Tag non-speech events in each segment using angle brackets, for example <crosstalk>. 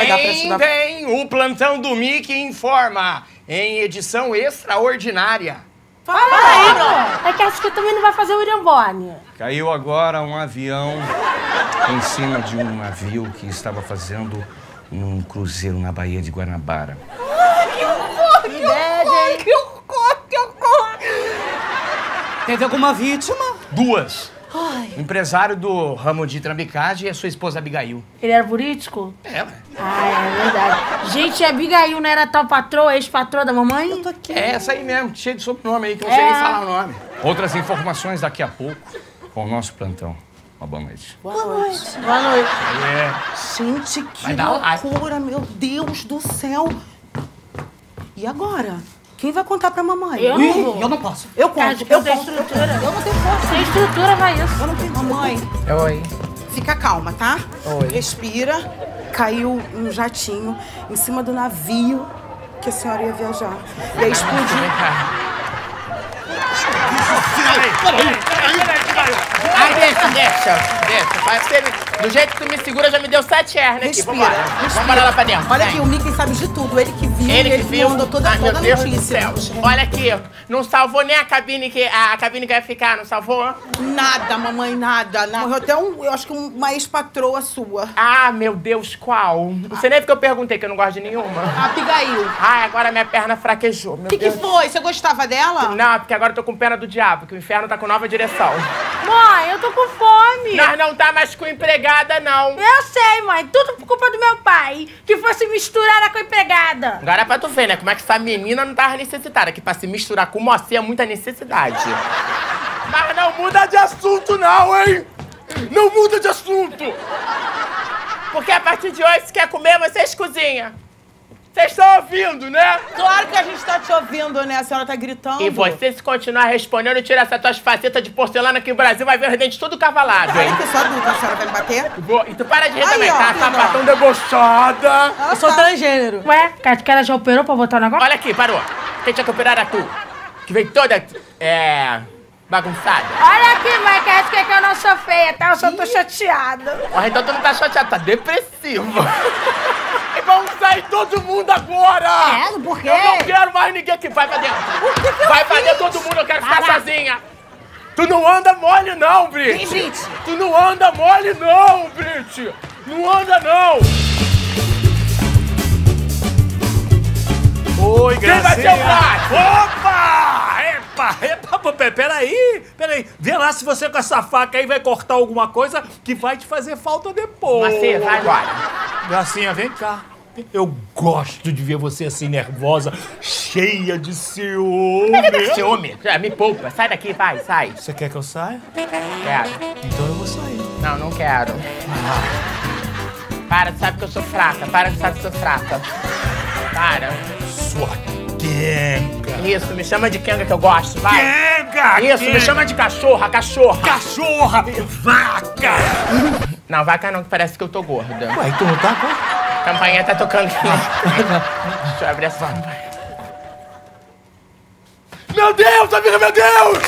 vai dar pra estudar. vem, o plantão do Mickey informa, em edição extraordinária. Fala aí. É que acho que também não vai fazer o William Bonner. Caiu agora um avião em cima de um navio que estava fazendo um cruzeiro na Baía de Guanabara. Que horror, que horror, que horror. Teve alguma vítima? Duas. Ai. O empresário do ramo de trambicagem e a sua esposa Abigail. Ele era político? É, ué. Ah, é verdade. Gente, a Abigail não era tal patroa, ex-patroa da mamãe? Eu tô aqui. É essa aí mesmo, cheio de sobrenome aí, que eu não sei É. nem falar o nome. Outras informações daqui a pouco com o nosso plantão. Uma boa noite. Boa noite. Boa noite. É. Gente, que loucura, meu Deus do céu. E agora? Quem vai contar pra mamãe? Eu não Ih, vou. Eu não posso. Eu Cara, conto, tipo, eu conto. estrutura. Eu não tenho força. Sem estrutura vai isso. Eu não tenho Mamãe, Oi. fica calma, tá? Oi. Respira. Caiu um jatinho em cima do navio que a senhora ia viajar. E aí explodiu. Vem cá. Ai, deixa, deixa, deixa. Vai ser- Do jeito que tu me segura, já me deu sete hernias aqui. Respira, Vambora. respira. Vambora lá pra dentro. Olha Vem. aqui, o Mickey sabe de tudo. Ele que viu, Ele que viu. mandou toda, Ai, meu toda a Deus do notícia. céu. Olha aqui, não salvou nem a cabine que a cabine que ia ficar, não salvou? Nada, mamãe, nada. nada. Morreu até um, eu acho que uma ex-patroa sua. Ah, meu Deus, qual? Não sei nem porque eu perguntei, que eu não gosto de nenhuma. A Abigail. Ai, agora minha perna fraquejou, meu O que, que Deus. foi? Você gostava dela? Não, porque agora eu tô com pena do diabo, que o inferno tá com nova direção. Mãe, eu tô com fome. Nós não tá mais com empregada, não. Eu sei, mãe. Tudo por culpa do meu pai. Que fosse misturada com a empregada. Agora é pra tu ver, né? Como é que essa menina não tava necessitada. Que pra se misturar com mocinha é muita necessidade. Mas não muda de assunto, não, hein? Não muda de assunto! Porque a partir de hoje, se quer comer, vocês cozinham. Vocês estão ouvindo, né? Claro que a gente tá te ouvindo, né? A senhora tá gritando. E você, se continuar respondendo, tira essas tuas facetas de porcelana que o Brasil vai ver os dentes tudo cavalado, hein? Olha que sou adulta, a senhora vai me bater? Vou- E tu para de rir Aí, também, ó, tá? Sapatão debochada. Ah, Eu sou tá. transgênero. Ué, que ela já operou pra botar o negócio? Olha aqui, parou. Quem tinha que operar era tu. Que veio toda, é... bagunçada. Olha aqui, mãe, que acho que é que eu não sou feia, tá? Eu só tô chateada. Ó, então tu não tá chateado, tá depressivo. <laughs> e vamos sair todo mundo agora! É, por quê? Eu não quero mais ninguém aqui. Vai pra dentro. vai pra dentro todo mundo, eu quero ficar sozinha. Tu não anda mole não, Brit. Vem, Brit. Tu não anda mole não, Brit. Não anda não. Oi, Quem vai ser o Gracinha. Opa! Epa, epa, pô, pe- peraí, peraí. Vê lá se você com essa faca aí vai cortar alguma coisa que vai te fazer falta depois. Você, vai embora. Gracinha, vem cá. Eu gosto de ver você assim nervosa, cheia de ciúme. Ciúme. Me poupa. Sai daqui, vai, sai. Você quer que eu saia? Quero. Então eu vou sair. Não, não quero. Para, tu sabe que eu sou fraca. Para, tu sabe que eu sou fraca. Para. Sua quenga. Isso, me chama de Kenga que eu gosto, vai. Quenga! Isso, me quenga. chama de cachorra, cachorra. Cachorra! Vaca! Não, vaca não, que parece que eu tô gorda. Ué, tu não tá. A campainha tá tocando aqui. Deixa eu abrir essa campainha. Meu Deus, amiga, meu Deus!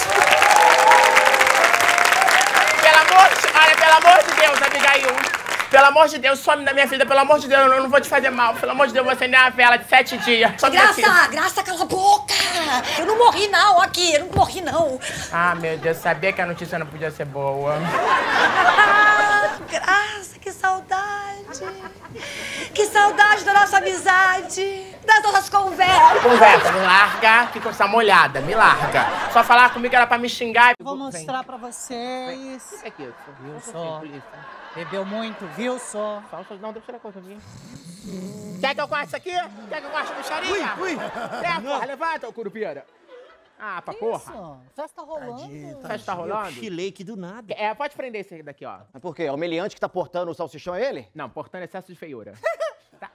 Pelo amor de... Olha, pelo amor de Deus, Abigail. Pelo amor de Deus, some da minha vida. Pelo amor de Deus, eu não vou te fazer mal. Pelo amor de Deus, você acender uma vela de sete dias. Some daqui. Graça, Graça, cala a boca! Eu não morri não, aqui, eu não morri não. Ah, meu Deus, sabia que a notícia não podia ser boa. Ah, <laughs> Graça, que saudade! Que saudade da nossa amizade, das nossas conversas. Conversa, me larga, que coisa molhada, me larga. Só falar comigo era pra me xingar. Vou mostrar pra vocês. Vem aqui, Viu só? Bebeu muito, viu só? Não, deixa eu coisa aqui. Quer que eu corte isso aqui? Quer que eu corte a micharia? Ui, ui. É, porra, levanta, ô curupira. Ah, pra porra. Isso, festa rolando. Festa tá rolando? Chilei aqui do nada. É, pode prender esse daqui, ó. Mas por quê? É o meliante que tá portando o salsichão, é ele? Não, portando excesso de feiura. <laughs> tá.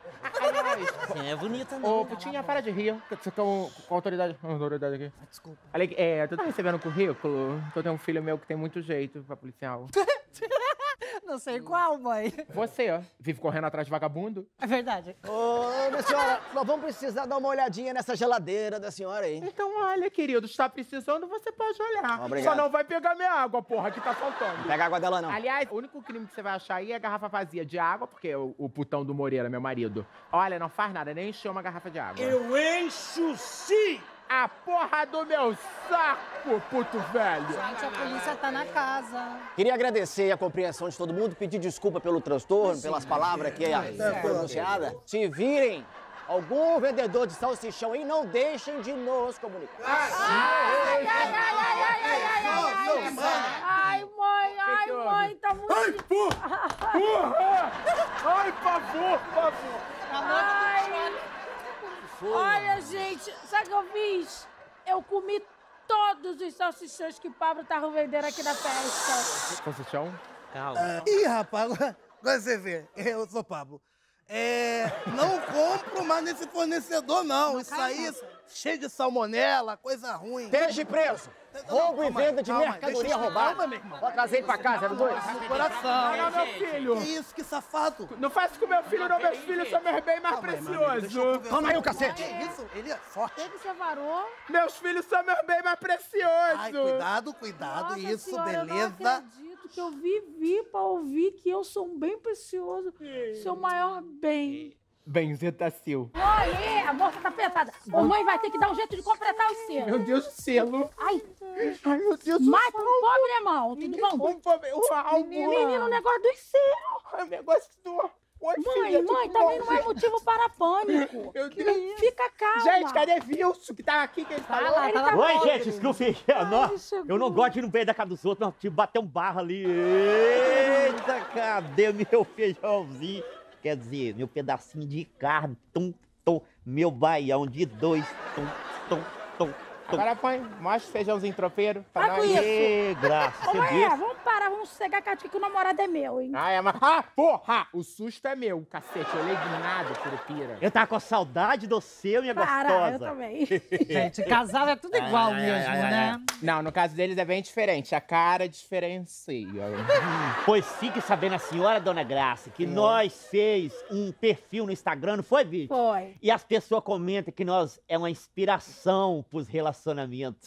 Ah, Aliás, É bonita, né? ô, Putinha, para de rir. Você com, com autoridade. Com autoridade aqui. Desculpa. Olha é, tu tá recebendo currículo? Que eu tenho um filho meu que tem muito jeito pra policial. <laughs> Não sei qual, mãe. Você, ó, vive correndo atrás de vagabundo. É verdade. Ô, minha senhora, nós vamos precisar dar uma olhadinha nessa geladeira da senhora aí. Então, olha, querido, está precisando, você pode olhar. Obrigado. Só não vai pegar minha água, porra, que tá faltando. Pega a água dela, não. Aliás, o único crime que você vai achar aí é a garrafa vazia de água, porque o, o putão do Moreira, meu marido, olha, não não faz nada, nem encheu uma garrafa de água. Eu encho sim! A porra do meu saco, puto velho! Gente, a polícia tá na casa. Queria agradecer a compreensão de todo mundo, pedir desculpa pelo transtorno, sim, pelas palavras que é, foi anunciada. Se virem algum vendedor de salsichão aí, não deixem de nos comunicar. Ai, ai, ai, ai, ai, ai, ai, mãe, ai, mãe, tá muito... Ai, porra! Porra! Ai, pavor, pavor! Ai, olha, gente, sabe o que eu fiz? Eu comi todos os salsichões que o Pablo tava vendendo aqui na festa. Salsichão? Ih, rapaz, agora você vê. Eu sou Pablo. É, não compro mais nesse fornecedor, não. Isso aí, cheio de salmonela, coisa ruim. Esteja preso. Roubo e venda de calma mercadoria roubada. calma, meu irmão. Pode trazer ele pra casa, era dois. Coração. Olha, meu filho! Que isso, que safado. Não faz isso com meu filho, não. Meus filhos são meus bens mais preciosos. Toma aí o cacete. Que isso? Ele é forte. Que você varou? Meus filhos são meus bens mais preciosos. Ai, cuidado, cuidado. Nossa isso, senhora, Eu não beleza. Que eu vivi pra ouvir que eu sou um bem precioso, seu maior bem. Benzetacil. Olha, a bolsa tá pesada. A mãe vai ter que dar um jeito de completar o seu. Meu Deus do céu. Ai, Ai, meu Deus do mais pro pobre, irmão. Tudo bom? Vamos ver o álbum. Menino, o negócio dos selos. Ai, o negócio do... Oi, Mãe, filha, mãe, tudo também bom? não é motivo para pânico. <laughs> Meu Deus. Fica calma. Gente, cadê Wilson que tá aqui? Que ele Tá lá, tá lá. Oi, gente, desculpe. Chegou. eu não gosto de ir no meio da casa dos outros, mas tive que bater um barro ali. Eita, cadê meu feijãozinho? Quer dizer, meu pedacinho de carne, tum, tum, meu baião de dois, tum, tum, tum. Agora põe, mostra o feijãozinho tropeiro pra Para com nós. isso. Ê, graças Ô, Deus. vamos parar, vamos sossegar que que o namorado é meu, hein? Ah, é uma... Ah, porra! O susto é meu, cacete. Eu olhei de nada, curupira. Eu tava com saudade do seu, minha Para, eu gostosa. também. <laughs> Gente, casal é tudo igual ai, mesmo, ai, ai, né? Não, no caso deles é bem diferente. A cara diferencia. <laughs> Pois fique sabendo a senhora, dona Graça, que nós fez um perfil no Instagram, não foi, Vicky? Foi. E as pessoas comentam que nós é uma inspiração pros relacionamentos.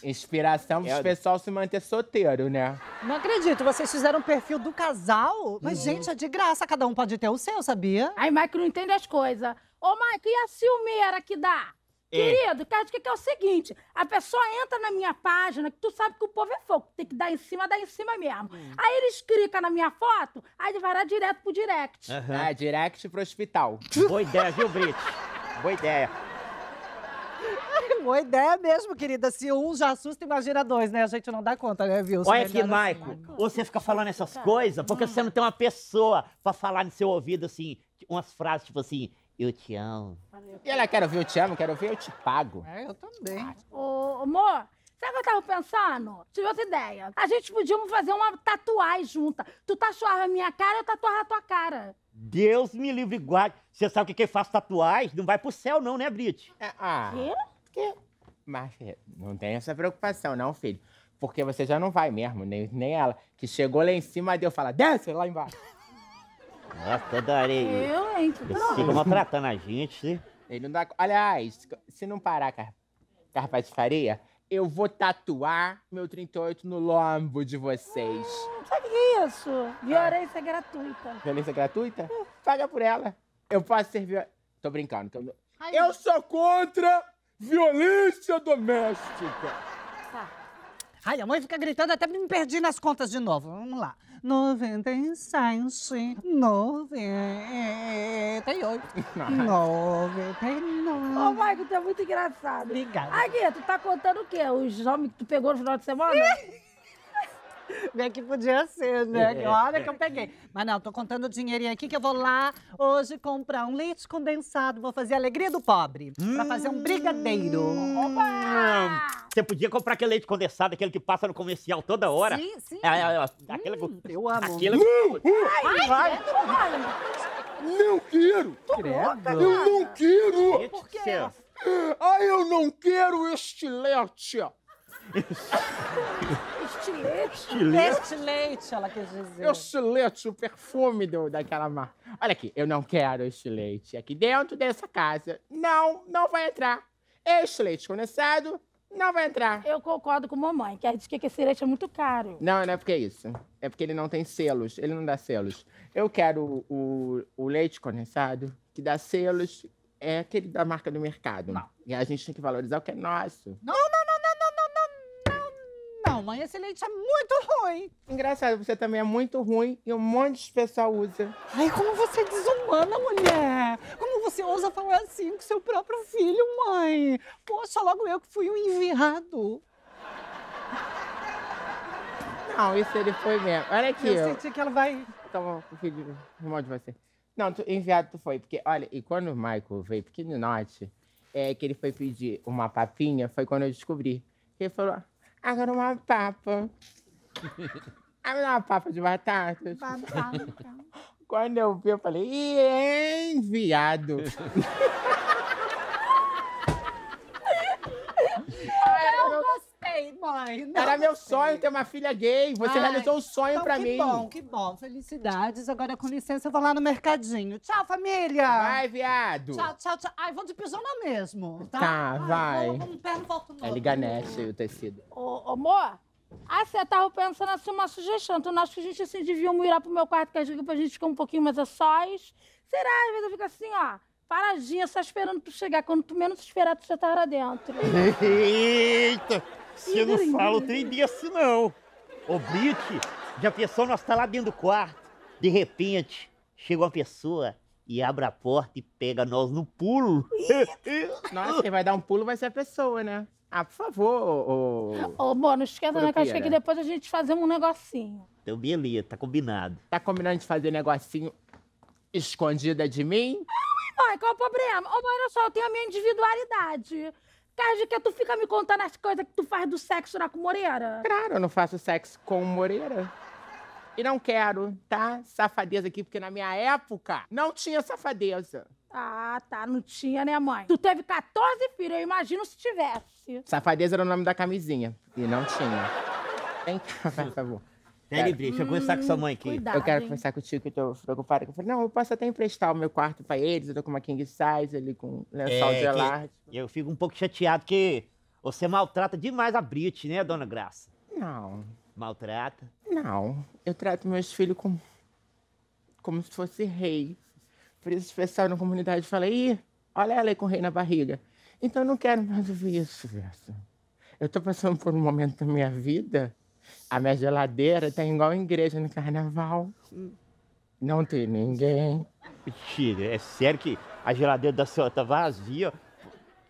Inspiração pro É. pessoal se manter solteiro, né? Não acredito, vocês fizeram um perfil do casal? Mas, gente, é de graça, cada um pode ter o seu, sabia? Aí Mike não entende as coisas. Ô, Mike, e a ciumeira que dá? É. Querido, que acho que é o seguinte: a pessoa entra na minha página, que tu sabe que o povo é fogo, tem que dar em cima, dá em cima mesmo. Aí eles clicam na minha foto, aí ele vai lá direto pro direct. Aham. Ah, direct pro hospital. Boa ideia, viu, Brit? Boa ideia. <laughs> Boa ideia mesmo, querida. Se um já assusta, imagina dois, né? A gente não dá conta, né, viu? Olha aqui, Maico, você fica falando essas coisas porque você não tem uma pessoa pra falar no seu ouvido, assim, umas frases tipo assim, eu te amo. E ela quer ouvir eu te amo, quero ouvir eu te pago. É, eu também. Ô, amor, sabe o que eu tava pensando? Tive outra ideia. A gente podia fazer uma tatuagem junta. Tu tatuava a minha cara, eu tatuava a tua cara. Deus me livre e guarde. Você sabe que quem faz tatuagem não vai pro céu não, né, Brit? É, ah, Quê? que... Mas é, não tem essa preocupação, não, filho. Porque você já não vai mesmo, nem, nem ela. Que chegou lá em cima, deu fala, desce lá embaixo. Nossa, toda areia. Eu, hein? Você fica maltratando a gente, né? Ele não dá... Aliás, se não parar com a com a patifaria, eu vou tatuar meu 38 no lombo de vocês. Sabe o que é isso? Violência gratuita. Violência gratuita? Paga por ela. Eu posso ser viol... Tô brincando. Ai, Eu sou contra violência doméstica. Ai, a mãe fica gritando, até me perdi nas contas de novo. Vamos lá. 97, 98, 99. Ô, Michael, tu é muito engraçado. Obrigada. Aqui, tu tá contando o quê? Os homens que tu pegou no final de semana? <laughs> Bem que podia ser, né? Que hora que eu peguei. Mas não, tô contando o dinheirinho aqui que eu vou lá hoje comprar um leite condensado. Vou fazer a alegria do pobre. Pra fazer um brigadeiro. Hum, Você podia comprar aquele leite condensado, aquele que passa no comercial toda hora. Sim, sim. É, é, é, aquele, eu amo. Aquele... Não quero! Credo. Eu não quero! Por quê? Ai, eu não quero este <laughs> Estilete. Estilete. Este leite, ela quis dizer. Eu estilete, o perfume do, daquela marca. Olha aqui, eu não quero este leite aqui dentro dessa casa. Não, não vai entrar. Este leite condensado não vai entrar. Eu concordo com mamãe, que ela diz que esse leite é muito caro. Não, não é porque é isso. É porque ele não tem selos. Ele não dá selos. Eu quero o, o leite condensado que dá selos. É aquele da marca do mercado. Não. E a gente tem que valorizar o que é nosso. Não, não, não, mãe, esse leite é muito ruim. Engraçado, você também é muito ruim e um monte de pessoal usa. Ai, como você é desumana, mulher. Como você ousa falar assim com seu próprio filho, mãe? Poxa, logo eu que fui um enviado. Não, isso ele foi mesmo. Olha aqui. Eu senti que ela vai... Toma o filho, irmão de você. Não, tu, enviado tu foi, porque, olha, e quando o Michael veio pequeninote, é que ele foi pedir uma papinha, foi quando eu descobri. Ele falou, agora uma papa. <laughs> Me dá uma papa de batatas. Quando eu vi, eu falei, ih, enviado. <laughs> Eu gostei, mãe. Não Era meu sonho ter uma filha gay. Você Ai, realizou um sonho então pra que mim. bom, que bom. Felicidades. Agora, com licença, eu vou lá no mercadinho. Tchau, família. Vai, viado. Tchau, tchau, tchau. Ai, vou de pijama mesmo, tá? Tá, Ai, vai. Vou, vou um pé no volto no É liganete o tecido. Ô, ô, amor, ah, você tava pensando assim, uma sugestão. Tu não acha que a gente, assim, devíamos ir lá pro meu quarto, que a gente, pra gente ficar um pouquinho mais a sós? Será? Às vezes eu fico assim, ó, paradinha, só esperando tu chegar. Quando tu menos esperar, tu já tá lá dentro. <laughs> Eita! Você não fala o trem desse, não. Ô, Brit, já pensou nós tá lá dentro do quarto? De repente, chega uma pessoa e abre a porta e pega nós no pulo. Nossa, quem vai dar um pulo vai ser a pessoa, né? Ah, por favor, ô... ô- amor, não esquenta, né, que acho que depois a gente fazer um negocinho. Então, beleza, tá combinado. Tá combinando de fazer negocinho escondida de mim? Mãe, qual o problema? Ô, mãe, olha só, eu tenho a minha individualidade. Dizer que tu fica me contando as coisas que tu faz do sexo lá com Moreira? Claro, eu não faço sexo com o Moreira. E não quero, tá? Safadeza aqui, porque na minha época não tinha safadeza. Ah, tá, não tinha, né, mãe? Tu teve 14 filhos, eu imagino se tivesse. Safadeza era o nome da camisinha. E não tinha. Vem cá, por favor. Peraí, Brit, deixa eu conversar com sua mãe aqui. cuidado. Eu quero hein? conversar contigo, que eu tô preocupada. Eu falei, não, eu posso até emprestar o meu quarto pra eles. Eu tô com uma king size ali, com lençol É, de elástico. Eu fico um pouco chateado que você maltrata demais a Brit, né, dona Graça? Não, Maltrata. não. Eu trato meus filhos como, como se fosse rei. Por isso, o pessoal na comunidade fala, ih, olha ela aí com o rei na barriga. Então, eu não quero mais ouvir isso, Verso. Eu tô passando por um momento da minha vida. A minha geladeira tá igual a igreja no carnaval. Não tem ninguém. Mentira, é sério que a geladeira da senhora tá vazia?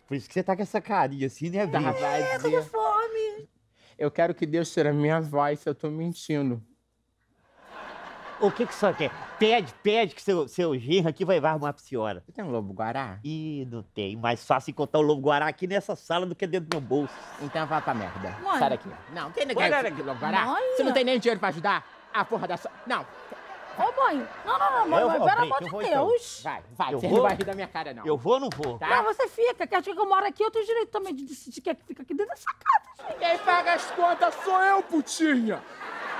Por isso que você tá com essa carinha assim, né, Tá vazia. Fome. Eu quero que Deus tire a minha voz se eu tô mentindo. O que que senhora quer? Pede, pede que seu, seu genro aqui vai vai arrumar pra senhora. Você tem um lobo guará? Ih, não tem. Mais fácil encontrar o lobo guará aqui nessa sala do que dentro do meu bolso. Então vá pra merda. Mãe. Sai daqui. Não, não tem ninguém Olha aqui, aqui. lobo guará. Mãe. Você não tem nem dinheiro pra ajudar? A porra da sua... Não, Ô, mãe. Não, não, não, mãe, Eu mãe, vou, pelo amor de vou então. Deus. vai, vai. Eu Você vou? não vai rir da minha cara, não. Eu vou ou não vou? Tá? Não, você fica, que acha que eu moro aqui, eu tenho direito também de decidir quem é que fica aqui dentro dessa casa, gente. Quem paga as contas sou eu, putinha.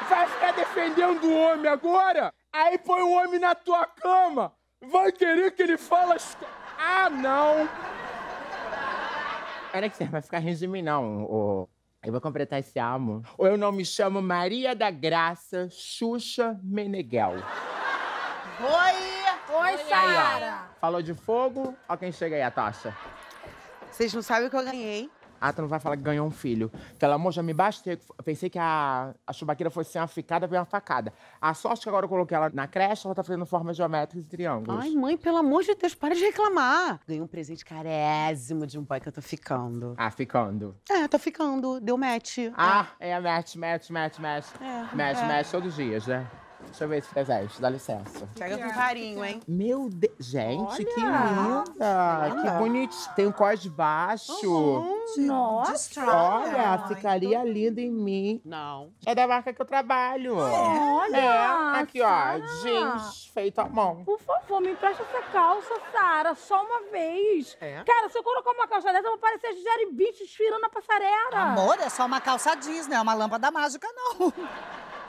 Vai ficar defendendo o homem agora? Aí põe o homem na tua cama. Vai querer que ele fale as co- Ah, não. Olha que você vai ficar rindo de mim, não. ô. Eu vou completar esse álbum. Ou eu não me chamo Maria da Graça Xuxa Meneghel. Oi! Oi, Sara. Falou de fogo? Ó quem chega aí, a tocha. Vocês não sabem o que eu ganhei? Ah, tu não vai falar que ganhou um filho. Pelo amor, já me bastei. Pensei que a, a chubaqueira fosse ser uma ficada, veio uma facada. A sorte que agora eu coloquei ela na creche, ela tá fazendo formas geométricas e triângulos. Ai, mãe, pelo amor de Deus, para de reclamar. Ganhei um presente carésimo de um boy que eu tô ficando. Ah, ficando. É, tô ficando. Deu match. Ah, é match, match, match, match. É, match, é. match todos os dias, né? Deixa eu ver esse presente, dá licença. Pega com carinho, hein? Meu Deus. Gente, que Olha. linda! Que bonitinho. Tem um cós baixo. Nossa! Olha, ficaria linda em mim. Não. É da marca que eu trabalho. Olha, É, aqui, ó. Jeans feito à mão. Por favor, me empresta essa calça, Sara, só uma vez. É? Cara, se eu colocar uma calça dessa, eu vou parecer a Gisele Beach desfilando na passarela. Amor, é só uma calça jeans, não é uma lâmpada mágica, não.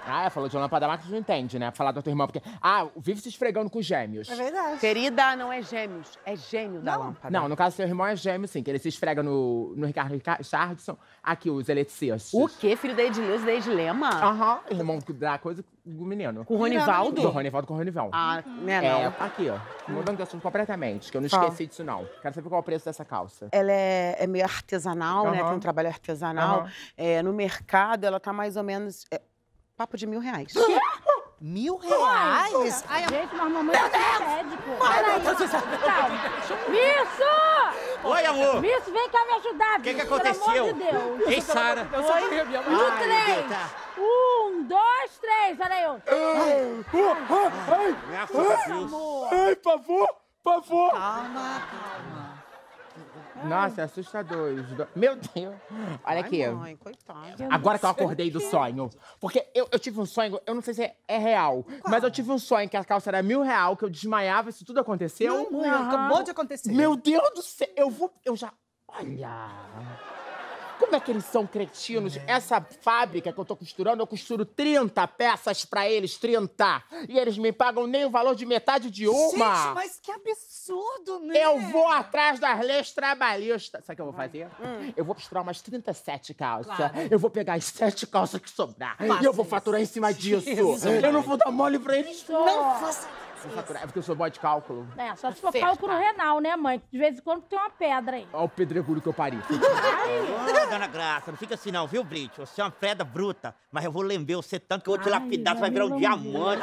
Ah, falou de lâmpada mágica, não entende, né? Falar da tua irmã, porque... Ah, vive se esfregando com gêmeos. É verdade. Querida, não é gêmeos, é gênio da lâmpada. Não, no caso, seu irmão é gêmeo, sim, que ele se esfrega no, no Ricardo Richardson. Aqui, os eletricistas. O quê? Filho da Edileuza e da Edilema? Aham, irmão que dá coisa do menino. Com o Ronivaldo? Do Ronivaldo com o Ronivaldo. Ah, né, É, não. aqui, ó. Mudando de assunto completamente, que eu não esqueci disso, não. Quero saber qual é o preço dessa calça. Ela é, é meio artesanal, né? Aham. Tem um trabalho artesanal. Aham. É, no mercado, ela tá mais ou menos... é, papo de mil reais. Mil reais? Ai, Gente, mas mamãe vai ser médico. Peraí. Calma. Misso! Oi, amor. Misso, vem cá me ajudar. O que, que Pelo aconteceu? amor de Deus. Ei, Sara. Oi? Ai, No meu Deus, três. tá. Um, dois, três. Olha eu. Graças a Deus. Ai, pavor, pavor. calma, calma. Nossa, é assustador. Meu Deus. Olha aqui. Mãe, coitada. Agora que eu acordei do sonho. Porque eu, eu tive um sonho, eu não sei se é, é real, mas eu tive um sonho que a calça era mil real, que eu desmaiava, isso tudo aconteceu. Não, mãe, acabou de acontecer. Meu Deus do céu, eu vou. Eu já. Olha! Como é que eles são cretinos? Essa fábrica que eu tô costurando, eu costuro 30 peças pra eles, 30. E eles me pagam nem o valor de metade de uma. Gente, mas que absurdo, né? Eu vou atrás das leis trabalhistas. Sabe o que eu vou fazer? Eu vou costurar umas 37 calças. Claro. Eu vou pegar as 7 calças que sobrar. Faça e eu vou isso. faturar em cima disso. Isso. Eu não vou dar mole pra eles. Não faça Faturar. É porque eu sou boa de cálculo. É, só se for cálculo renal, né, mãe? De vez em quando tem uma pedra aí. Olha o pedregulho que eu pari. Ô, dona Graça, não fica assim não, viu, Brit? Você é uma freda bruta, mas eu vou lembrar você tanto que eu vou te Ai, lapidar, você vai virar um diamante.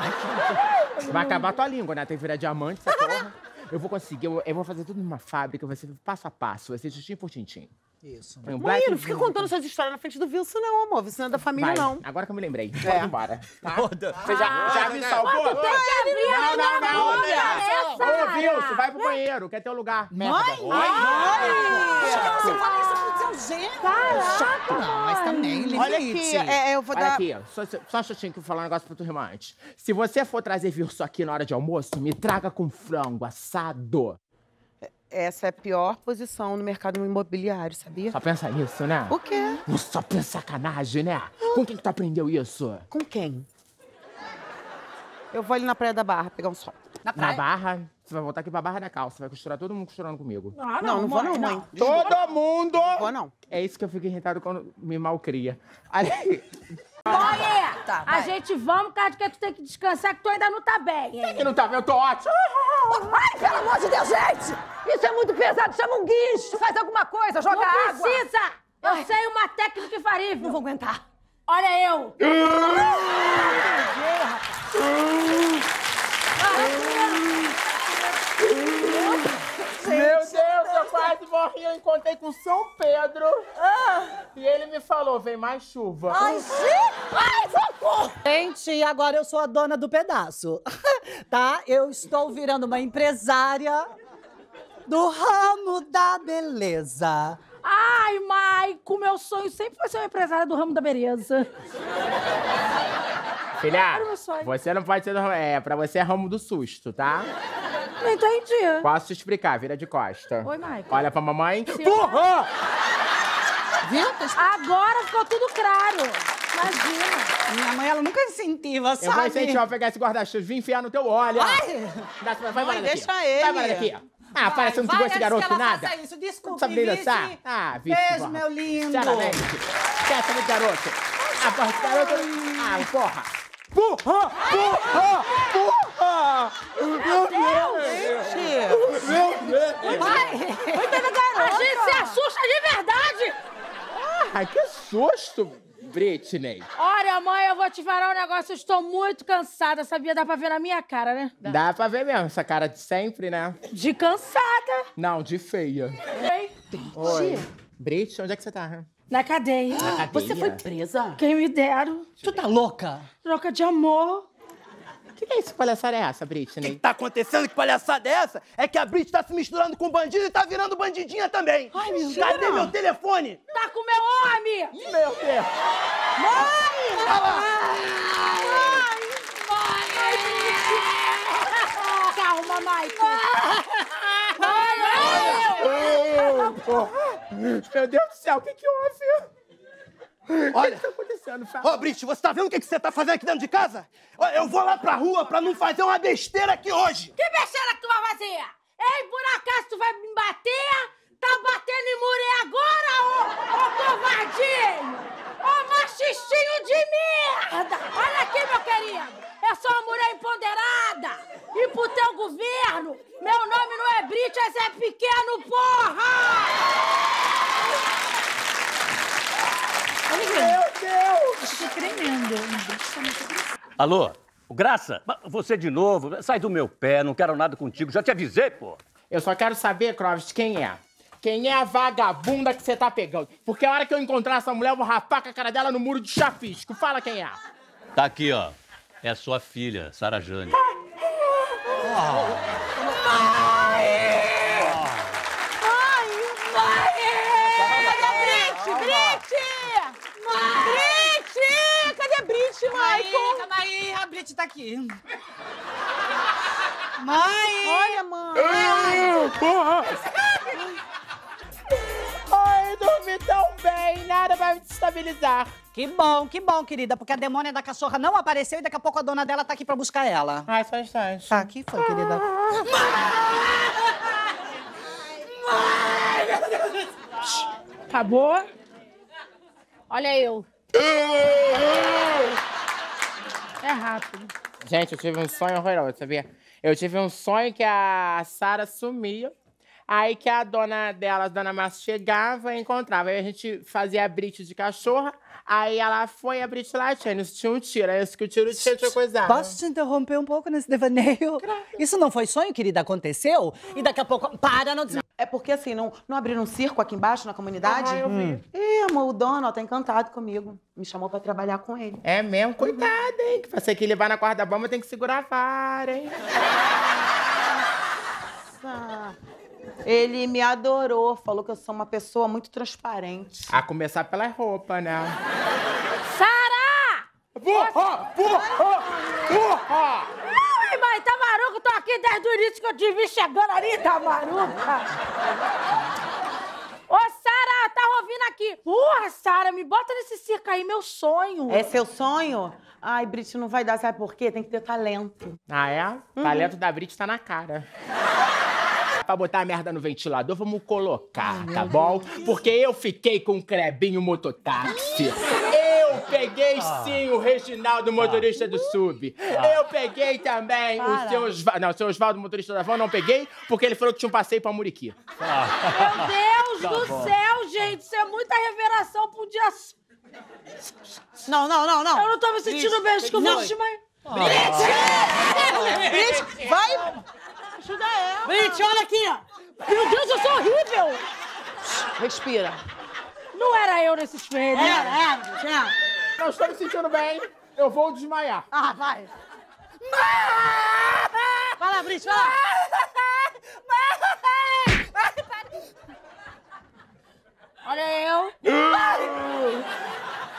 Vai acabar tua língua, né? Tem que virar diamante, essa porra. Eu vou conseguir, eu, eu vou fazer tudo numa fábrica, vai ser passo a passo, vai ser tintim por tintim. Isso. Um Mãe, black não fica contando essas histórias na frente do Wilson, não, amor. Wilson não é da família, Vai, não. Agora que eu me lembrei. É. Vamos embora. Tá? Você já, já me Ah, salvou? Tu abrir a Não, não, não, não. Sara? Ô, Wilson, vai pro banheiro, quer teu lugar. Merda. Você fala isso pro seu gênio. Caraca, Não, mas também, limite. Olha aqui, é, é, eu vou Olha dar... aqui, ó, só, só um chutinho que eu vou falar um negócio pra tua irmã antes. Se você for trazer Wilson aqui na hora de almoço, me traga com frango assado. Essa é a pior posição no mercado imobiliário, sabia? Só pensa nisso, né? O quê? Não só pensa sacanagem, né? Com quem que tu aprendeu isso? Com quem? Eu vou ali na Praia da Barra pegar um sol. Na Na praia. barra, você vai voltar aqui pra barra da calça, vai costurar todo mundo costurando comigo. Ah, Não, não vou não, mãe. Todo mundo! Vou não. É isso que eu fico irritado quando me malcria. Olha aí. Olha, Tá, a gente vamos, cara, que tu tem que descansar, que tu ainda não tá bem, hein? Quem não tá vendo, eu tô ótimo. Ai, pelo amor de Deus, gente! Isso é muito pesado, chama um guincho, faz alguma coisa, joga Não água. precisa! Eu sei uma técnica infalível. Não vou aguentar. Olha eu. Meu Deus, eu quase morri. Eu encontrei com São Pedro. E ele me falou: vem mais chuva. Ai, gente! Ai, socorro! Gente, e agora eu sou a dona do pedaço. <laughs> tá? Eu estou virando uma empresária do ramo da beleza. Ai, Maico, meu sonho sempre foi ser uma empresária do ramo da beleza. Filha, você não pode ser. do- É, pra você é ramo do susto, tá? Não entendi. Posso te explicar, vira de costa. Oi, Maico. Olha pra mamãe. Sim. Porra! Viu? Agora ficou tudo claro. Imagina. Minha mãe, ela nunca incentiva, Eu vou sabe? incentivar pegar esse guarda-chuva e enfiar no teu olho. Ai! Dá- Vai, vai embora daqui. deixa ele. Vai embora daqui. Ah, parece que não vai pegou esse garoto ela nada. faça isso. Desculpe, Não sabe nem dançar? Ah, Vicky. Beijo, porra. meu lindo. Sinceramente. Esquece do garoto. Ah, porra, esse garoto... Ah, porra. Porra! Porra! Porra! Meu Deus! Meu Deus! A gente se assusta de verdade. Ai, que susto, Britney. Olha, mãe, eu vou te falar um negócio. Eu estou muito cansada, sabia? Dá pra ver na minha cara, né? Dá pra ver mesmo essa cara de sempre, né? De cansada. Não, de feia. Hein? Oi. Brit, onde é que você tá? Na cadeia. Na cadeia? Você foi presa? Quem me deram. Tu tá louca? Troca de amor. Que, que é isso? Que palhaçada é essa, O que, Britney? tá acontecendo? Que palhaçada é essa? É que a Brit tá se misturando com bandido e tá virando bandidinha também. Ai, meu Cadê meu telefone? Tá com meu homem! Meu Deus. Mãe! Olha lá. Calma, Mike! Meu Deus do céu, o que que houve? Olha. O que tá acontecendo? Fala. Ô, Brit, você tá vendo o que, que você tá fazendo aqui dentro de casa? Eu vou lá pra rua pra não fazer uma besteira aqui hoje. Que besteira que tu vai fazer? Ei, por acaso tu vai me bater? Tá batendo em mulher agora, ô, ô covardinho! Ô machistinho de merda! Olha aqui, meu querido! Eu sou uma mulher empoderada! E pro teu governo, meu nome não é Brit, é Zé Pequeno, porra! Alô? O Graça? Mas Você de novo? Sai do meu pé, não quero nada contigo. Já te avisei, pô. Eu só quero saber, Clóvis, quem é? Quem é a vagabunda que você tá pegando? Porque a hora que eu encontrar essa mulher, eu vou rapar com a cara dela no muro de chapisco. Fala quem é. Tá aqui, ó. É a sua filha, Sara Jane. Cadê a Brit? Brit! Brit! Brit, Michael? Calma aí, a Brit tá aqui. Mãe! Olha, mãe! Ai, dormi tão bem, nada vai me destabilizar. Que bom, que bom, querida, porque a demônia da cachorra não apareceu e daqui a pouco a dona dela tá aqui pra buscar ela. Ai, só um instante. Tá, que foi, querida? Acabou? Olha eu. É rápido. Gente, eu tive um sonho horroroso, sabia? Eu tive um sonho que a Sara sumia. Aí que a dona dela, a dona Márcia, chegava e encontrava. Aí a gente fazia a brite de cachorra. Aí ela foi e a brite latia. Nisso tinha um tiro. Aí isso que o tiro tinha tinha coisa. Posso te interromper um pouco nesse devaneio? Isso não foi sonho, querida? Aconteceu? E daqui a pouco. Para, não. É porque assim, não, não abriram um circo aqui embaixo na comunidade? Ah, eu vi. Ih, amor, o dono ó, tá encantado comigo. Me chamou pra trabalhar com ele. É mesmo? Cuidado, hein? Que pra você que levar na corda bamba tem que segurar a vara, hein? Nossa. Ele me adorou, falou que eu sou uma pessoa muito transparente. A começar pelas roupas, né? Sara! Porra! Porra! Porra! Tá maruca? Tô aqui desde o início que eu te vi chegando ali, tá maruca? Ô, Sara, tá ouvindo aqui? Porra, Sara, me bota nesse circo aí, meu sonho. É seu sonho? Ai, Brit, não vai dar, sabe por quê? Tem que ter talento. Ah, é? O talento da Brit tá na cara. pra botar a merda no ventilador, vamos colocar, tá bom? Porque eu fiquei com o Crebinho mototáxi. Eu peguei sim o Reginaldo, motorista do sub. Eu peguei também o seu Osvaldo. Não, o seu Osvaldo, motorista da van, não peguei, porque ele falou que tinha um passeio pra Muriqui. Meu Deus do céu, gente, isso é muita revelação pro dia. Não, não, não, não. Eu não tô me sentindo bem, acho que eu vou desmaiar. Brit, vai. Ajuda ela. Brit, olha aqui, ó. Meu Deus, eu sou horrível. Respira. Não era eu nesse espelho. Era, era, era. Não estou me sentindo bem, eu vou desmaiar. Ah, vai. Vai lá, Brit, vai lá. Olha eu.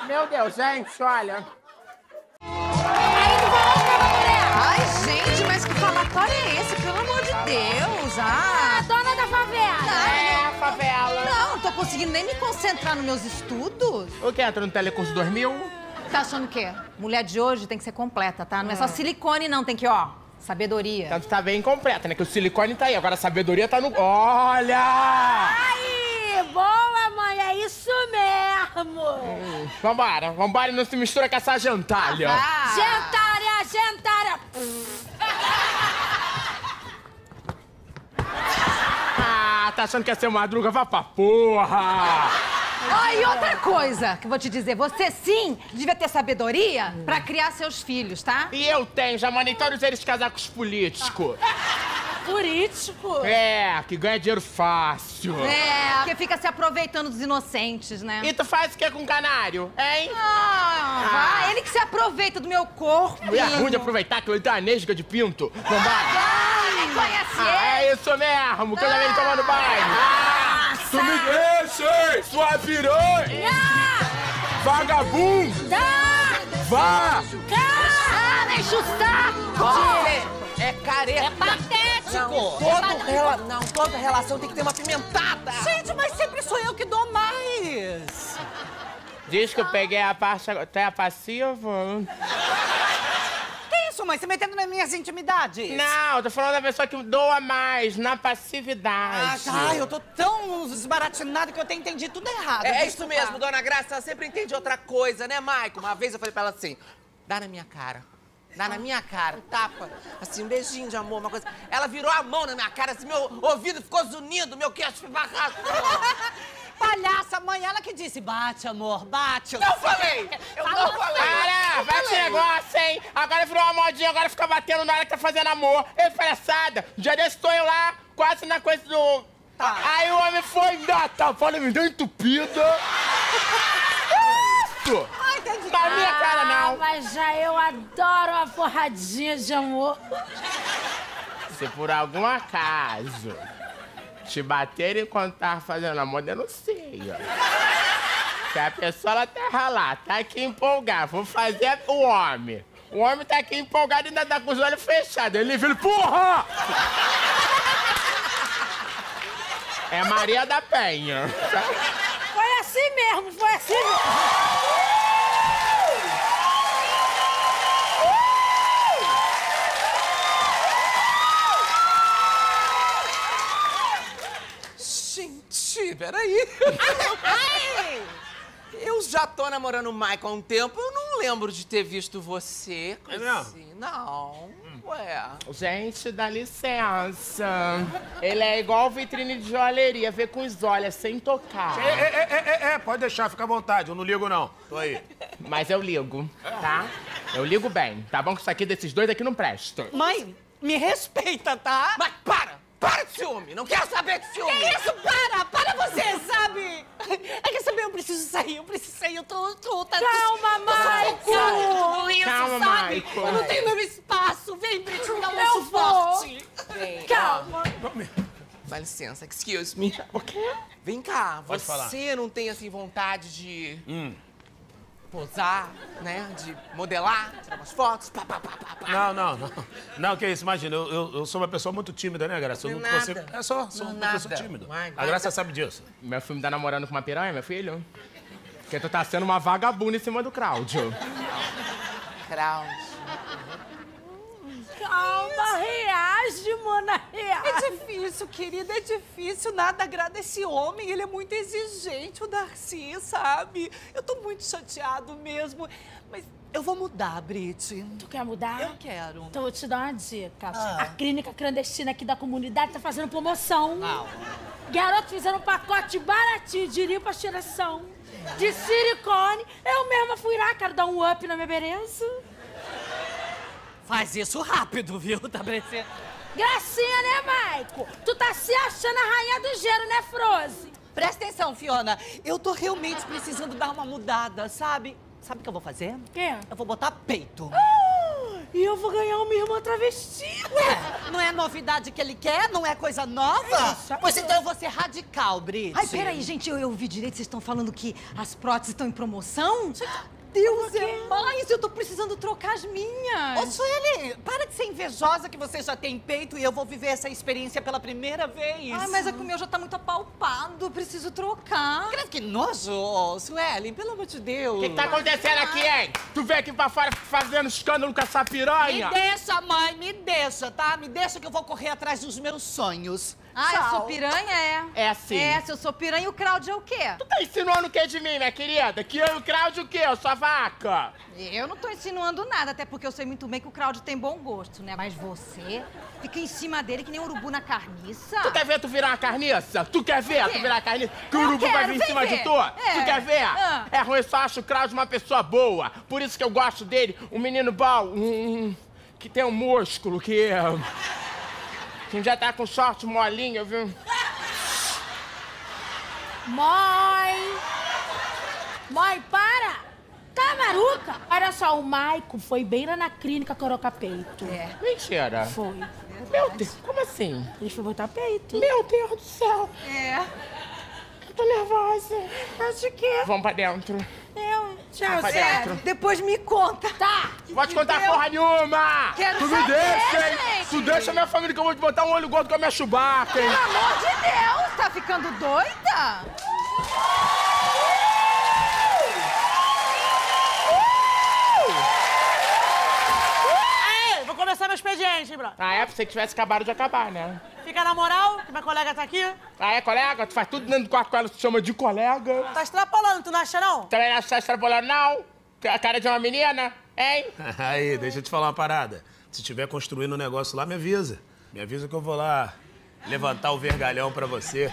Meu Deus, gente, olha. Ai, gente, mas que falatório é esse? Pelo amor de Deus! Ah! A dona da favela. É, a favela. Não, não tô conseguindo nem me concentrar nos meus estudos. O que entra no Telecurso 2000? Tá achando o quê? Mulher de hoje tem que ser completa, tá? Não é só silicone, não. Tem que, ó, sabedoria. Tanto tá bem completa, né? Que o silicone tá aí, agora a sabedoria tá no. Olha! Aí, boa, mãe, é isso mesmo. Vambora, vambora e não se mistura com essa gentalha. Ah. Gentária, gentária. <laughs> Ah, tá achando que ia ser madruga? Vá pra porra! Ó, e outra coisa que eu vou te dizer. Você sim devia ter sabedoria pra criar seus filhos, tá? E eu tenho, já mandei todos eles casar com os políticos. <laughs> político. É, que ganha dinheiro fácil. É, porque fica se aproveitando dos inocentes, né? E tu faz o que com o canário, hein? Ah, vai, ele que se aproveita do meu corpo. Mulher ruim de aproveitar que ele uma nesga de pinto. Não vai? Ah, nem conhece Ah, ele. é isso mesmo, que eu já venho tomando banho. Ah, tu me deixa, hein, sua piranha! Vagabundo! Vá! Ah, deixa o saco! É careta. É Não, todo rela... não, toda relação tem que ter uma pimentada. Gente, mas sempre sou eu que dou mais. Diz que eu peguei a parte até a passiva. Que isso, mãe? Você metendo nas minhas intimidades? Não, eu tô falando da pessoa que doa mais, na Ah, passividade. tá. Eu tô tão desbaratinada que eu até entendi tudo errado. É, é isso mesmo, dona Graça, ela sempre entende outra coisa, né, Maico? Uma vez eu falei pra ela assim, dá na minha cara. Dá na minha cara, tapa. Assim, um beijinho de amor, uma coisa. Ela virou a mão na minha cara, assim, meu ouvido ficou zunindo, meu queixo ficou barrado. <laughs> Palhaça, mãe, ela que disse, bate, amor, bate. Não falei! Eu não falei! Para, vai esse negócio, hein? Agora virou uma modinha, agora fica batendo na hora que tá fazendo amor. Ei, palhaçada, um dia desse tô eu lá, quase na coisa do... Tá. Aí o homem foi, dá, tá, falando, me deu entupida. <laughs> Isso! Na minha cara, Ah, não. mas já eu adoro uma porradinha de amor. Se por algum acaso te baterem enquanto tava fazendo amor, denuncia. Que a pessoa ela tá ralar, tá aqui empolgada. Vou fazer o homem. O homem tá aqui empolgado e ainda tá com os olhos fechados. Ele vira, porra! É Maria da Penha. Foi assim mesmo, foi assim mesmo. Peraí. Eu já tô namorando o Michael há um tempo, eu não lembro de ter visto você. É? Assim. Não. Ué. Gente, dá licença. Ele é igual vitrine de joalheria, vê com os olhos, sem tocar. É, é, é, é, é, pode deixar, fica à vontade. Eu não ligo, não. Tô aí. Mas eu ligo, tá? Eu ligo bem, tá bom? Que isso aqui desses dois aqui não presta. Mãe, me respeita, tá? Mas para! Para de ciúme! Não quero saber de ciúme! Que isso? Para! Para você, sabe? É que saber, eu preciso sair, eu preciso sair, eu tô... tô tá, Calma, Maico! isso, Calma, sabe? Maico. Eu não tenho meu espaço. Vem, Brit, me dá um Eu suporte. Vem, Calma. Dá licença, excuse me. O quê? Vem cá, Pode você falar. não tem, assim, vontade de Hum. Posar, né? De modelar, tirar umas fotos, pá, pá, pá, pá, pá. Não, não, não. Não, que isso, imagina, eu, eu, eu sou uma pessoa muito tímida, né, Graça? Eu não Nada. consigo. É só, sou Não, uma pessoa nada. tímida. Vai, A. Graça sabe disso. Meu filho tá namorando com uma piranha, meu filho? Porque tu tá sendo uma vagabunda em cima do Cláudio. Kraus. Calma, reage, mana, É reage. difícil, querida, é difícil. Nada agrada esse homem. Ele é muito exigente, o Darcy, sabe? Eu tô muito chateado mesmo. Mas eu vou mudar, Brit. Tu quer mudar? Eu quero. Então eu vou te dar uma dica. Ah. A clínica clandestina aqui da comunidade tá fazendo promoção. Garotos fizeram um pacote baratinho de lipoaspiração, de silicone. Eu mesma fui lá, quero dar um up na minha beleza. Faz isso rápido, viu? <laughs> Tá parecendo... Gracinha, né, Maico? Tu tá se achando a rainha do gelo, né, Froze? Presta atenção, Fiona. Eu tô realmente precisando dar uma mudada, sabe? Sabe o que eu vou fazer? O quê? Eu vou botar peito. E eu vou ganhar uma irmã travesti. Ué, não é novidade que ele quer? Não é coisa nova? Pois então eu vou ser radical, Brit. Ai, peraí, gente, eu, eu ouvi direito, vocês estão falando que as próteses estão em promoção? Deus é Mas eu tô precisando trocar as minhas. Ô, Sueli, para de ser invejosa que você já tem peito e eu vou viver essa experiência pela primeira vez. Ai, mas é que o meu já tá muito apalpado, eu preciso trocar. Credo, que nojo, ô, Sueli, pelo amor de Deus. O que, que tá acontecendo aqui, hein? Tu veio aqui pra fora fazendo escândalo com essa Me piranha? deixa, mãe, me deixa, tá? Me deixa que eu vou correr atrás dos meus sonhos. Ah, eu sou piranha, é? É assim. É, se eu sou piranha, o Claudio é o quê? Tu tá insinuando o que de mim, minha querida? Que eu e o Cláudio o quê? Eu sou a vaca. Eu não tô insinuando nada, até porque eu sei muito bem que o Claudio tem bom gosto, né? Mas você fica em cima dele que nem urubu na carniça. Tu quer ver tu virar uma carniça? Tu quer ver tu virar uma carniça? Que o urubu vai quero, vir em cima ver. de tu? É. Tu quer ver? Ah. É ruim, eu só acho o Cláudio uma pessoa boa. Por isso que eu gosto dele. Um menino bom, um... que tem um músculo, que... Quem já tá com short molinho, viu? Mãe! Mãe, para! Tá maruca? Olha só, o Maico foi bem lá na clínica colocar peito. É. Mentira. Foi. Meu Deus, como assim? Ele foi botar peito. Meu Deus do céu. É. Eu tô nervosa. Acho que. Vamos pra dentro. Eu. Pra dentro. Depois me conta. Tá. Vou te contar Eu- porra nenhuma! Quero tu me saber, deixa, hein? Tu deixa minha família que eu vou te botar um olho gordo com a minha chubaca, hein? Pelo amor de Deus, tá ficando doida? Começar meu expediente, hein, brother. Ah, é? Pensei que tivesse acabado de acabar, né? Fica na moral, que minha colega tá aqui. Ah, é, colega? Tu faz tudo dentro do quarto com ela, tu chama de colega. Tá extrapolando, tu não acha, não? Também não tá extrapolando, não? A cara de uma menina, hein? <laughs> Aí, deixa eu te falar uma parada. Se tiver construindo um negócio lá, me avisa. Me avisa que eu vou lá levantar o vergalhão pra você.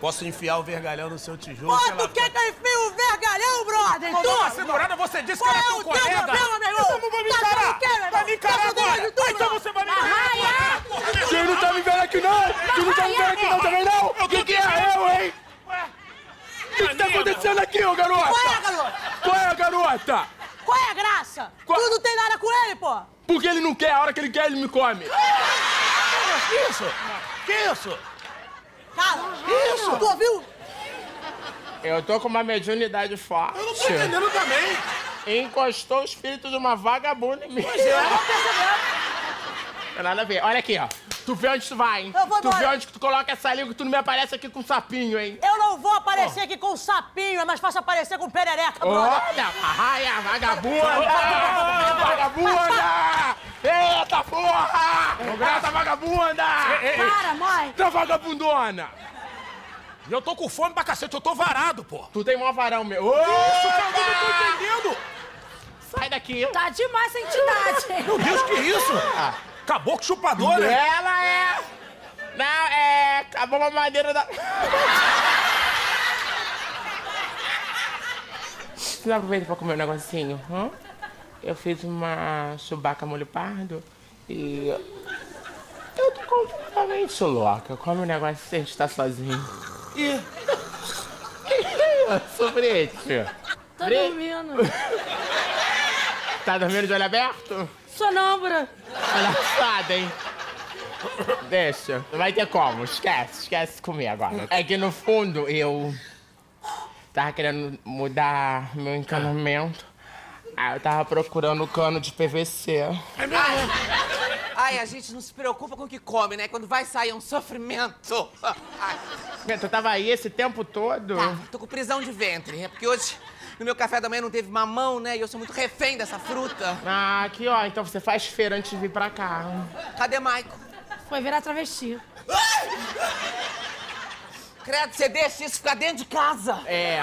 Posso enfiar o vergalhão no seu tijolo. Pô, tu quer que eu enfie o vergalhão, brother? Como tu? uma segurada, você disse que Qual era é teu o colega. teu problema, meu irmão? Então vai me Tá encarar. o irmão? Vai me encarar Tá agora. tu, então você vai me Arraia! Tu não tá me vendo aqui, não? Tu não tá me vendo aqui, não, também não? O que que é eu, hein? O que que tá acontecendo aqui, ô garota? Qual é, garota? Qual é, garota? Qual é a graça? Tu não tem nada com ele, pô? Porque ele não quer, a hora que ele quer, ele me come. Que isso? Que isso? Cara, isso? Tu ouviu? Eu tô com uma mediunidade forte. Eu não tô entendendo também. Encostou o espírito de uma vagabunda em mim. Pois é. <laughs> Não tem nada a ver. Olha aqui, ó. Tu vê onde tu vai, hein? Eu vou tu vê onde que tu coloca essa língua que tu não me aparece aqui com sapinho, hein? Eu não vou aparecer aqui com sapinho, é mais fácil aparecer com perereca, brother. Olha, arraia, vagabunda! <laughs> vagabunda! Eita porra! Eita vagabunda! Para, mãe! Tá vagabundona! E eu tô com fome pra cacete, eu tô varado, pô. Tu tem mó varão, meu. Isso, cara, eu não tô entendendo. Sai daqui. Tá demais essa entidade. Meu Deus, que isso? Caboclo chupador, né? Ela é... Não, é... Acabou a madeira da... Você não aproveita pra comer um negocinho, hã? Eu fiz uma chubaca molho pardo e... Eu tô completamente louca. Come um negócio sem estar sozinho. Ih. Sobre isso. Tô Bre- dormindo. Tá dormindo de olho aberto? Sonâmbula. Palhaçada, hein? Deixa. Não vai ter como. Esquece. Esquece comer agora. É que no fundo eu tava querendo mudar meu encanamento. Aí eu tava procurando cano de PVC. Ai, a gente não se preocupa com o que come, né? Quando vai sair é um sofrimento. Ai, Tu tava aí esse tempo todo? tá, tô com prisão de ventre. É porque hoje no meu café da manhã não teve mamão, né? E eu sou muito refém dessa fruta. Ah, aqui ó. Então você faz feira antes de vir pra cá. Cadê Maico? Foi virar travesti. Credo, você deixa isso ficar dentro de casa. É.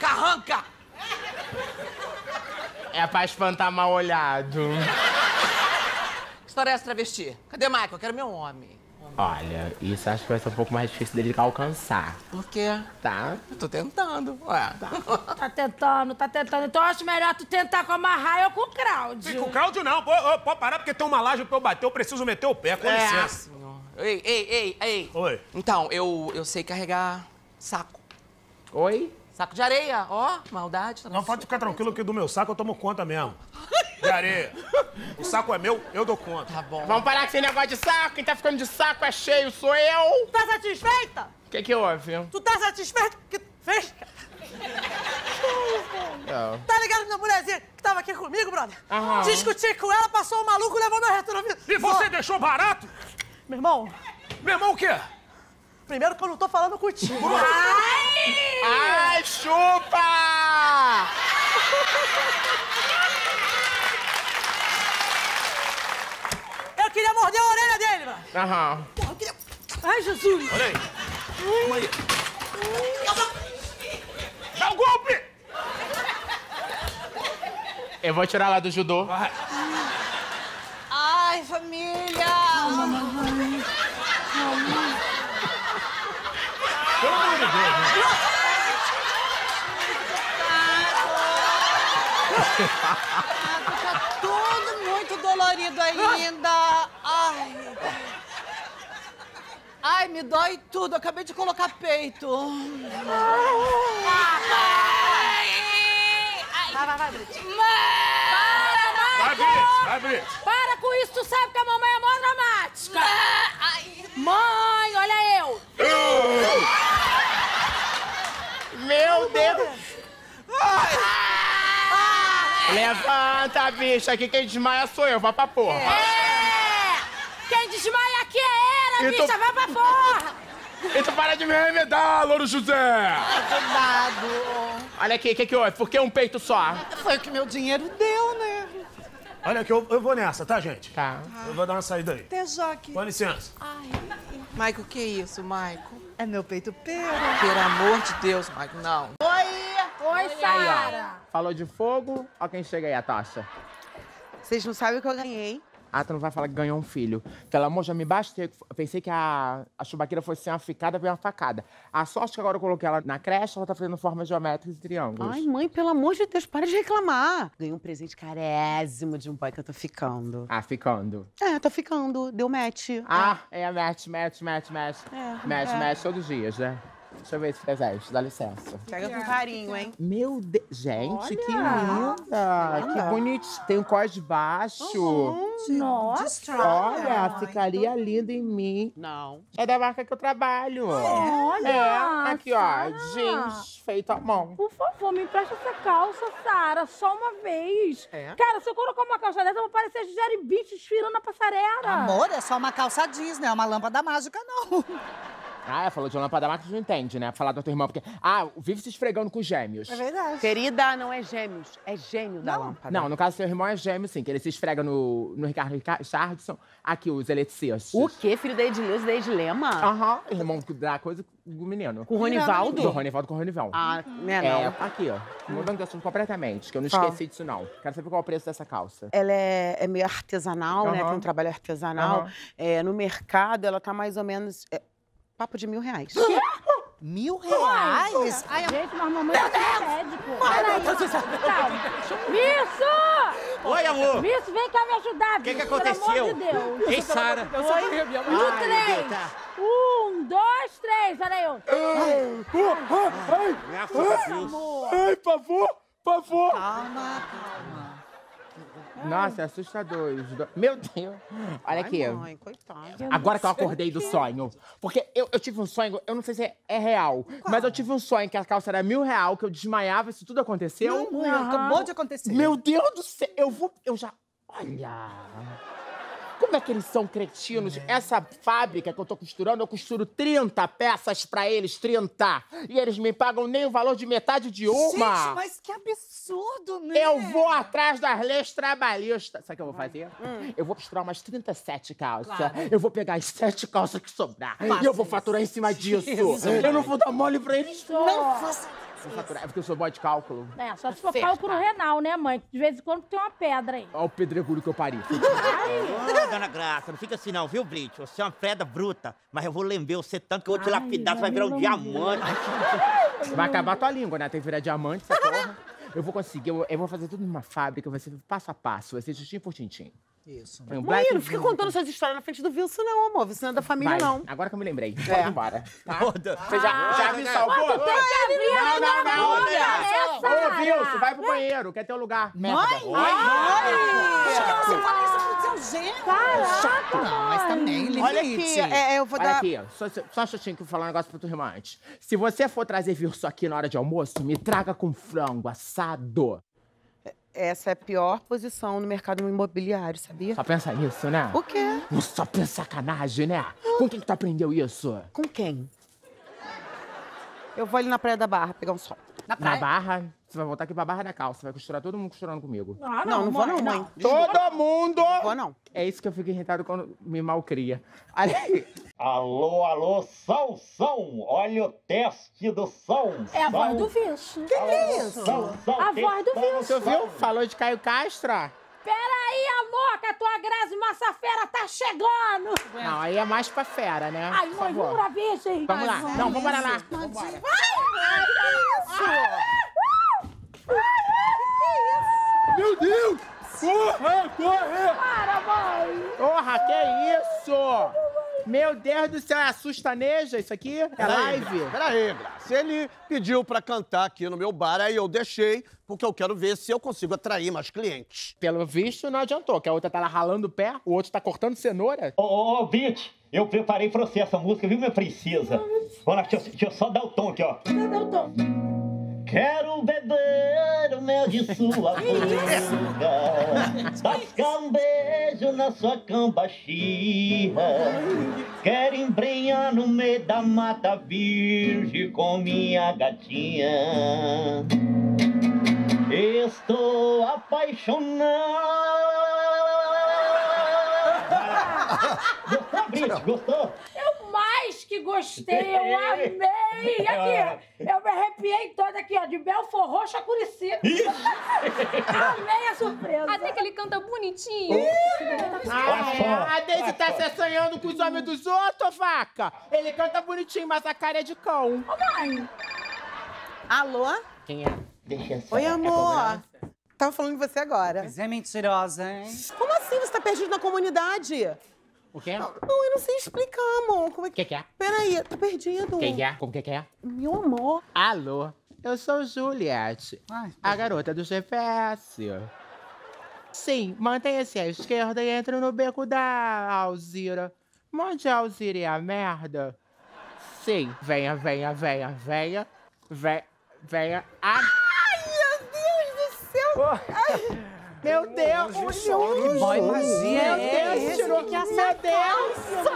Carranca! É pra espantar mal olhado. Que história é essa, travesti? Cadê Maico? Eu quero meu homem. Olha, isso acho que vai ser um pouco mais difícil dele alcançar. Por quê? Tá? Eu tô tentando. Ué. Tá <laughs> tentando, tá tentando. Então eu acho melhor tu tentar com a Marraia ou com o Cláudio. Com o Cláudio não, pô, parar porque tem uma laje pra eu bater, eu preciso meter o pé, com É. licença. Ei, ei, ei, ei. Oi. Então, eu, eu sei carregar saco. Oi? Saco de areia, ó, maldade. Tá Não, pode ficar tranquilo que do meu saco eu tomo conta mesmo. De areia. O saco é meu, eu dou conta. Tá bom. Vamos parar com esse negócio de saco. Quem tá ficando de saco é cheio, sou eu. Tá satisfeita? O que que houve? Tu tá satisfeito que fez? Não. Tá ligado minha mulherzinha que tava aqui comigo, brother? Aham. Discuti com ela, passou o maluco, levou meu retrovisor. E você deixou barato? Meu irmão. Meu irmão o quê? Primeiro que eu não tô falando contigo. Ai, chupa! Eu queria morder a orelha dele, mano. Aham. Porra, eu queria... Ai, Jesus. Olha aí. Calma aí. Dá um golpe! Eu vou tirar lá do judô. Ai, família! Pelo amor de Deus, né? Tá tudo muito dolorido ainda. Ai. Ai, me dói tudo. Eu acabei de colocar peito. Vai, vai, vai, Brit. Para, Vai! Brits, vai, Brits. Para com isso, tu sabe que a mamãe é mó dramática. Mãe, olha eu. Meu Deus! Levanta, bicha. Aqui quem desmaia sou eu. Vai pra porra. É! Quem desmaia aqui é ela, E tu- bicha, vai pra porra! E tu para de me remedar, Louro José! Cuidado. Olha aqui, o que que houve? Por que um peito só? Foi o que meu dinheiro deu, né? Olha aqui, eu, eu vou nessa, tá, gente? Tá. Eu vou dar uma saída aí. Até já aqui. Com licença. Maico, que isso, Maico? É meu peito pera. Pelo amor de Deus, Maico, não. Oi, Sara. Falou de fogo, ó quem chega aí, a taxa. Vocês não sabem o que eu ganhei. Ah, tu não vai falar que ganhou um filho. Pelo amor, já me bastei. Pensei que a, a chubaqueira fosse ser uma ficada, veio uma facada. A sorte que agora eu coloquei ela na creche, ela tá fazendo formas geométricas e triângulos. Ai, mãe, pelo amor de Deus, para de reclamar. Ganhei um presente carésimo de um boy que eu tô ficando. Ah, ficando. É, tô ficando. Deu match. Ah, é match, match, match, match. É, match, é. match todos os dias, né? Deixa eu ver esse presente, dá licença. Pega com carinho, hein? Meu Deus, gente, que Olha. linda! Que bonitinho. Tem um cós baixo. Nossa! Olha, ficaria linda em mim. Não. É da marca que eu trabalho. Olha, É, aqui, ó, Sara. jeans feito à mão. Por favor, me empresta essa calça, Sara, só uma vez. É? Cara, se eu colocar uma calça dessa, eu vou parecer Gisele Bündchen desfilando na passarela. Amor, é só uma calça jeans, não é uma lâmpada mágica, não. Ah, falou de lâmpada mágica, não entende, né? Falar da tua irmã, porque... Ah, vive se esfregando com gêmeos. É verdade. Querida, não é gêmeos, é gênio da lâmpada. Não, no caso, seu irmão é gêmeo, sim, que ele se esfrega no, no Ricardo Richardson, aqui, os eletricistas. O quê? Filho da Edileuza e da Edilema? Aham, irmão da coisa do menino. Com o Ronivaldo? Do Ronivaldo com o Ronival. Ah, né, É, não. aqui, ó. Mudando de assunto completamente, que eu não esqueci disso, não. Quero saber qual é o preço dessa calça. Ela é, é meio artesanal, né? Aham. Tem um trabalho artesanal. Aham. É, no mercado, ela tá mais ou menos... é, papo de mil reais. Mil reais? Ai, eu- Gente, mas mamãe com médico. Peraí. Calma. Misso! Oi, amor. Misso, vem cá me ajudar, O que que Misso, pelo aconteceu? amor de Deus. Ei, Sara. No Ai, meu Deus, três. tá. Um, dois, três. Olha eu. Graças a Deus. Ai, por favor, por favor. Calma, calma. Nossa, é assustador. os do- Meu Deus. Olha aqui. Ai, mãe, coitada. Agora que eu acordei do sonho. Porque eu, eu tive um sonho, eu não sei se é, é real, mas eu tive um sonho que a calça era mil real, que eu desmaiava, isso tudo aconteceu. Não, mãe, acabou de acontecer. Meu Deus do céu, eu vou. Eu já. Olha. Como é que eles são cretinos? Essa fábrica que eu tô costurando, eu costuro 30 peças pra eles, 30. E eles me pagam nem o valor de metade de uma. Gente, mas que absurdo, né? Eu vou atrás das leis trabalhistas. Sabe o que eu vou fazer? Eu vou costurar umas 37 calças. Claro. Eu vou pegar as 7 calças que sobrar. Faça e eu vou faturar em cima disso. Isso. Eu não vou dar mole pra eles. Não faça É porque eu sou boa de cálculo. É, só se for cálculo renal, né, mãe? De vez em quando tem uma pedra aí. Olha o pedregulho que eu pari. <laughs> Ô, dona Graça, não fica assim não, viu, Brit? Você é uma pedra bruta, mas eu vou lembrar você tanto que eu vou te lapidar, você vai virar um diamante. Vai acabar tua língua, né? Tem que virar diamante, essa porra. Eu vou conseguir, eu, eu vou fazer tudo numa fábrica, vai ser passo a passo, vai ser tintim por tintim. Isso. Tem um Mãe, black não fica and- contando essas histórias na frente do Wilson, não, amor. Wilson não é da família, Vai, não. Agora que eu me lembrei. É. Pode ir embora. Tá? Você já, Ah, já me mas salvou? tu tem que abrir não, não, não, não. né, Sara? Ô, Wilson, vai pro banheiro, quer teu lugar. Merda. Mãe! Mãe! Você fala isso pro seu gênero. Caraca, Não, mas também limite. Olha aqui, é, eu vou Olha dar... aqui, só, só um instantinho que eu vou falar um negócio pra tua irmã antes. Se você for trazer Wilson aqui na hora de almoço, me traga com frango assado. Essa é a pior posição no mercado imobiliário, sabia? Só pensa nisso, né? O quê? Não só pensa sacanagem, né? Com quem que tu aprendeu isso? Com quem? Eu vou ali na Praia da Barra pegar um sol. Na Na barra, você vai voltar aqui pra barra da calça, vai costurar todo mundo costurando comigo. Ah, Não, não vou não, mãe. Todo mundo! Não vou não. É isso que eu fico irritado quando me malcria. Olha aí. Alô, alô, som, som, olha o teste do som. É a voz do Wilson. Que que é isso? Som, som, A voz do Wilson. Você viu? Falou de Caio Castro? ó. Peraí, amor, que a tua Grazi Massafera tá chegando. Não, aí é mais pra fera, né? Ai, mãe, vamos lá ver, gente. Vamos lá. Não, vamos lá lá. Vambora. Meu Deus! Corre, corre! Para, mãe. Porra, que isso? Meu Deus do céu, é assustaneja isso aqui? É live? Gra- Peraí, Graça. Ele pediu pra cantar aqui no meu bar, aí eu deixei, porque eu quero ver se eu consigo atrair mais clientes. Pelo visto, não adiantou, que a outra tá lá ralando o pé, o outro tá cortando cenoura. Ô, ô, ô, Bitch, eu preparei pra você essa música, viu, minha princesa? Olha, deixa, eu- deixa eu só dar o tom aqui, ó. Cadê o tom? Quero beber o mel de sua <laughs> boca, tascar um beijo na sua cambaxia. Quero embrenhar no meio da mata virgem com minha gatinha. Estou apaixonado. Gostou, Brit? <laughs> Gostou? Eu mais que gostei, eu amei! Aqui, <laughs> eu me arrepiei toda aqui, ó, de Belfor Roxo a Curicica. amei a surpresa. Até que ele canta bonitinho. Ah, é. A Daisy tá se assanhando com os homens dos outros, vaca! Ele canta bonitinho, mas a cara é de cão. Ô, mãe! Alô? Quem é? Deixa eu Oi, amor. Tava falando de você agora. Mas é mentirosa, hein? Como assim? Você tá perdido na comunidade? O quê? Não, eu não sei explicar, amor. Como é O que que é? Peraí, tá perdido. Quem é? Como que que é? Meu amor. Alô, eu sou Juliette, a garota do GPS. Sim, mantenha-se à esquerda e entre no beco da Alzira. Onde a Alzira é a merda? Sim, venha, venha, venha, venha, venha, venha. Ah, Ai, meu Deus do céu! Ai, meu Deus! Deus! Boy magia Meu Deus, tirou- é essa meu Deus!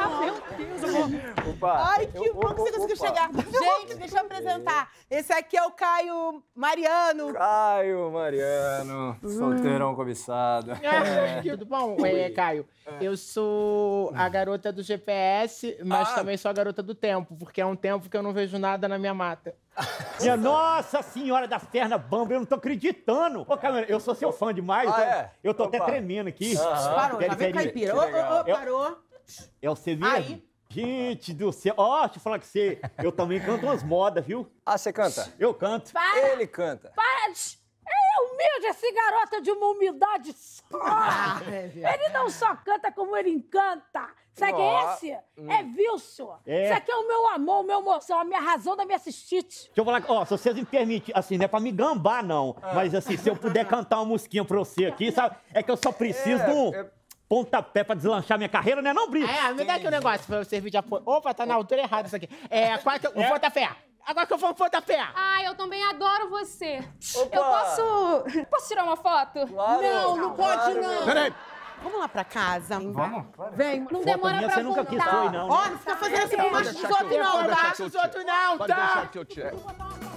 Deus, amor. Ai, que bom que você conseguiu chegar. Gente, deixa eu apresentar. Esse aqui é o Caio Mariano. Caio Mariano, solteirão cobiçado. Ah, Tudo bom, <laughs> é, Caio? Eu sou a garota do GPS, mas Ah. também sou a garota do tempo, porque é um tempo que eu não vejo nada na minha mata. <laughs> Minha Nossa Senhora das pernas bamba, eu não tô acreditando. Ô, Cameron, eu sou seu fã demais. eu tô, Ah, é? eu tô até Opa. tremendo aqui. Parou, já vem Peraí, caipira. peraí. Ô, ô, ô, Eu- parou. É você mesmo? Aí. Gente do céu. Ó, deixa eu falar com você. Eu também canto umas modas, viu? Ah, você canta? Eu canto. Para! Ele canta. Para! de- É humilde esse garoto de uma humildade só. Ah, <laughs> Ele não só canta como ele encanta. Sabe quem é esse? hum. É Wilson. É. Isso aqui é o meu amor, o meu moção, a minha razão da minha cistite. Deixa eu falar, ó, se vocês me permitirem, assim, não é pra me gambar, não. Mas, assim, se eu puder cantar uma musiquinha pra você aqui, sabe? É que eu só preciso É, de um é- pontapé pra deslanchar minha carreira, né, não, Brito? É, me dá aqui um negócio pra eu servir de apoio. Opa, tá na altura errada isso aqui. É, qual é que eu... O pontapé. Agora que eu vou pontapé. Ai, eu também adoro você. Opa! Eu posso. Posso tirar uma foto? Claro, Não, não pode, claro, não. Peraí. Vamos lá pra casa. Vamos? Vem. Não Foto demora minha pra você nunca quis voltar. foi, não. Ó, não fica fazendo assim por macho dos outros, não, tá? que eu Os outros não, tá?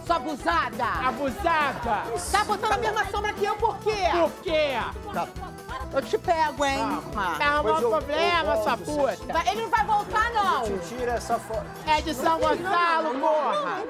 Sua abusada. Abusada. Tá botando a mesma sombra que eu, por quê? Por quê? Eu te pego, hein? Tá arrumando eu- problema, eu sua puta. Ele não vai voltar, não. Tira essa foto. É de São Gonçalo, porra.